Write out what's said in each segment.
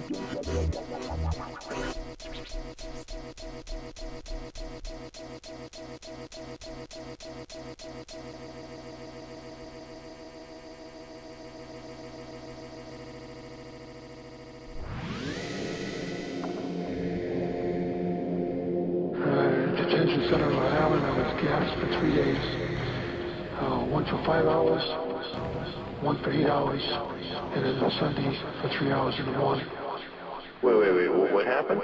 Uh, center on Island. I was gassed for three days. Uh, one for five hours, one for eight hours, and then on Sunday for three hours in the morning. Wait, wait, wait. What happened?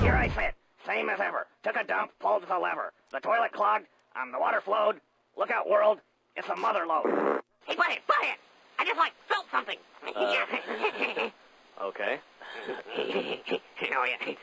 Here I sit, same as ever. Took a dump, pulled the lever. The toilet clogged, um, the water flowed. Look out, world, it's a mother load. Hey, buddy, buddy, I just, like, felt something. Okay. oh, yeah.